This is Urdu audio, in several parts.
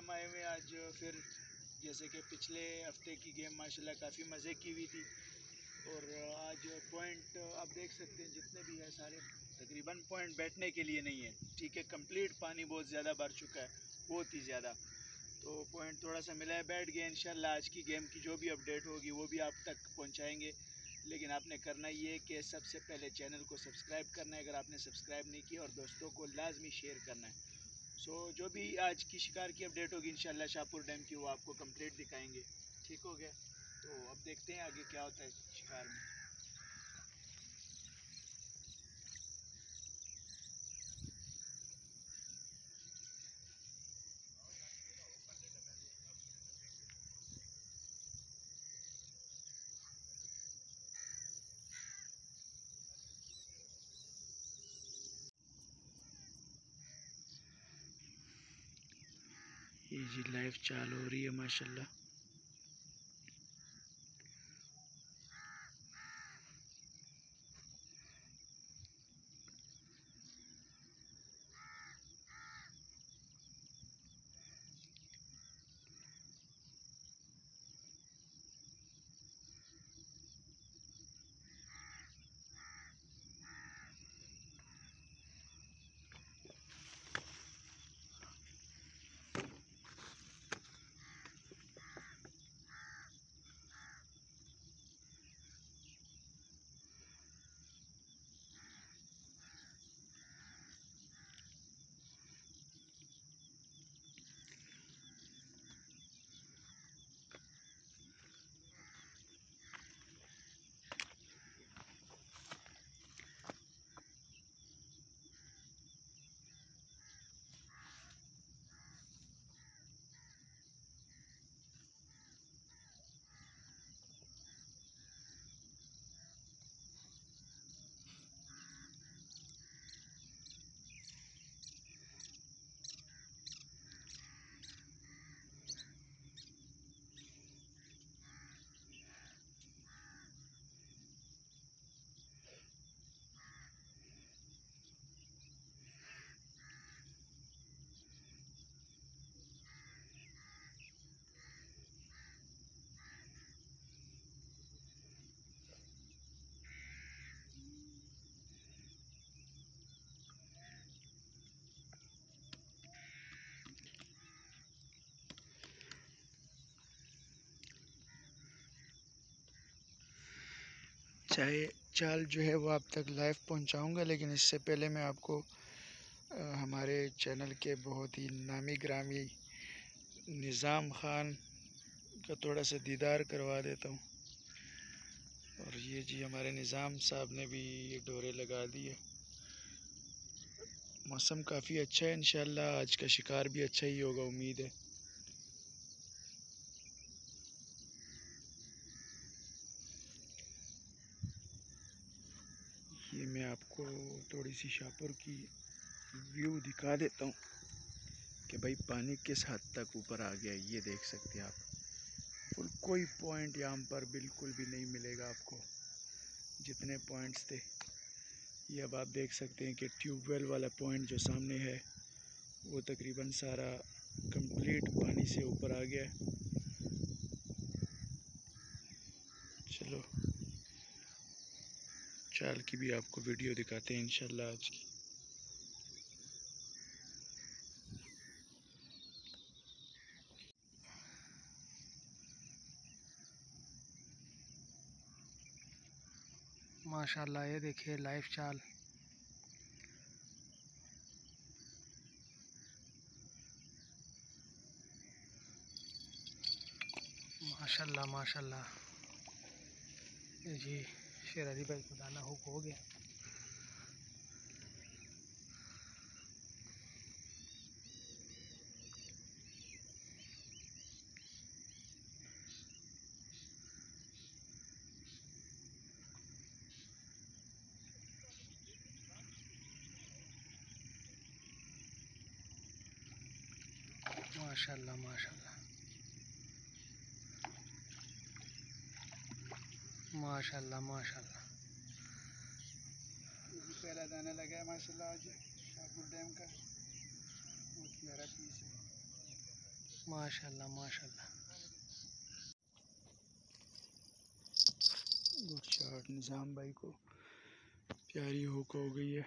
ڈیم آئے ہوئے، آج پھر جیسے کہ پچھلے ہفتے کی گیم ماشاءاللہ کافی مزے کی ہوئی تھی۔ اور آج پوائنٹ آپ دیکھ سکتے ہیں، جتنے بھی ہیں سارے، تقریباً پوائنٹ بیٹھنے کے لیے نہیں ہے ٹھیک ہے کمپلیٹ پانی بہت زیادہ بھر چکا ہے، بہت ہی زیادہ۔ تو پوائنٹ تھوڑا سا ملا ہے، بیٹھ گئے انشاءاللہ آج کی گیم کی جو بھی اپڈیٹ ہوگی، وہ بھی آپ تک پہنچائیں گے۔ لیکن آپ نے کرنا یہ کہ سب سے پہلے چینل کو سبسکرائب کرنا ہے۔ اگر آپ نے سبسکرائب نہیں کیا اور دوستوں کو لازمی شیئر کرنا ہے۔ سو جو بھی آج کی شکار کی اپڈیٹ ہوگی انشاءاللہ شاہپور ڈیم کی وہ آپ کو کمپلیٹ دکھائیں گے ٹھیک ہو گیا تو اب دیکھتے ہیں آگے کیا ہوتا ہے شکار میں یہ جی لائف چال ہو رہی ہے ماشاء اللہ چاہے چال جو ہے وہ آپ تک لائیو پہنچاؤں گا، لیکن اس سے پہلے میں آپ کو ہمارے چینل کے بہت ہی نامی گرامی نظام خان کا تھوڑا سا دیدار کروا دیتا ہوں۔ اور یہ جی ہمارے نظام صاحب نے بھی یہ ڈورے لگا دیے۔ موسم کافی اچھا ہے انشاءاللہ، آج کا شکار بھی اچھا ہی ہوگا، امید ہے یہ میں آپ کو تھوڑی سی شاپور کی ویو دکھا دیتا ہوں کہ بھائی پانی کس حد تک اوپر آ گیا یہ دیکھ سکتے ہیں آپ۔ فل کوئی پوائنٹ یہاں پر بالکل بھی نہیں ملے گا آپ کو، جتنے پوائنٹس تھے۔ یہ اب آپ دیکھ سکتے ہیں کہ ٹیوب ویل والا پوائنٹ جو سامنے ہے، وہ تقریباً سارا کمپلیٹ پانی سے اوپر آ گیا ہے۔ چلو۔ چال کی بھی آپ کو ویڈیو دکھاتے ہیں انشاءاللہ آج کی۔ ماشاءاللہ، یہ دیکھیے لائف چال۔ ماشاءاللہ ماشاءاللہ۔ جی۔ شیر علی بھائی کو دانا ہو ہو گیا۔ ماشاء اللہ ماشاء اللہ ماشاءاللہ ماشاءاللہ۔ ماشاءاللہ ماشاءاللہ پہلا دانا لگا ہے ماشاءاللہ آج شاہپور ڈیم کا۔ بہت پیارا پیس ہے۔ ماشاء اللہ ماشاء اللہ گڈ شاٹ نظام بھائی کو پیاری ہوک ہو گئی ہے۔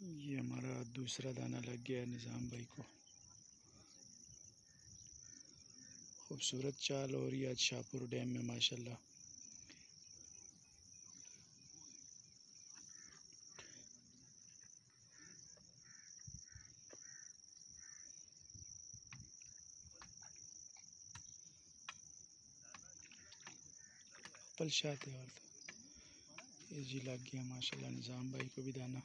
یہ ہمارا دوسرا دانہ لگ گیا ہے نظام بھائی کو۔ خوبصورت چال ہو رہی ہے آج شاہپور ڈیم میں، ماشاءاللہ۔ پلشات ہے اور تو یہ جی لگ گیا، ماشاءاللہ، نظام بھائی کو بھی دانا۔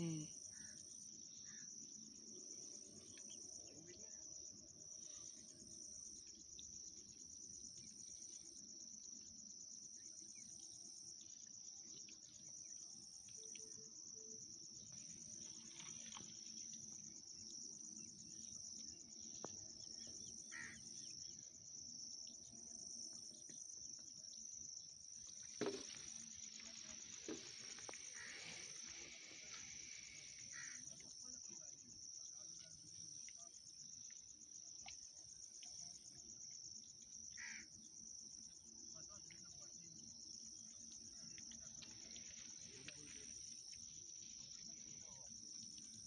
ہوں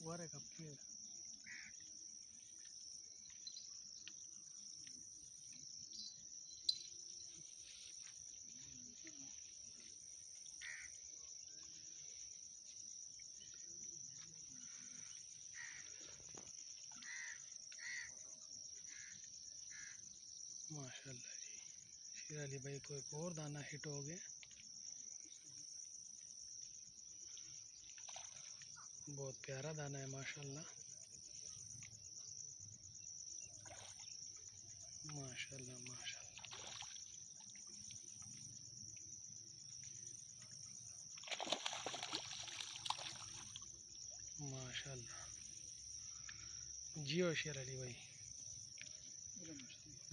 What a computer. ماشاء اللہ جی شیر علی بھائی کو ایک اور دانہ ہٹ ہو گیا بہت پیارا دانہ ہے ماشاء اللہ ماشاء اللہ ماشاء اللہ ماشاء ماشاء اللہ جیو شیر علی بھائی۔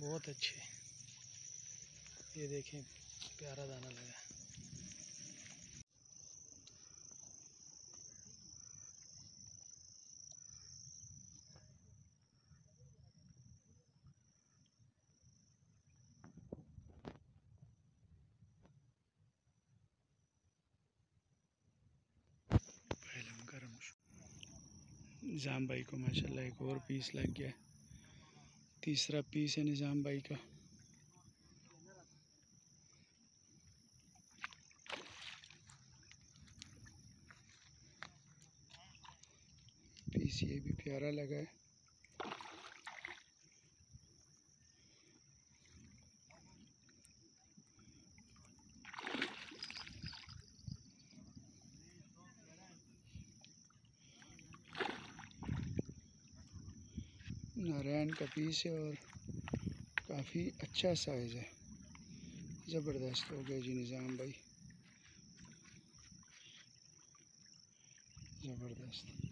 بہت اچھے۔ یہ دیکھیں پیارا دانہ لگا۔ ہے پہلے گرم نظام بھائی کو ماشاءاللہ ایک اور پیس لگ گیا۔ تیسرا پیس ہے نظام بھائی کا۔ پیس یہ بھی پیارا لگا ہے۔ نارائن کا پیس ہے اور کافی اچھا سائز ہے۔ زبردست ہو گیا جی نظام بھائی۔ زبردست۔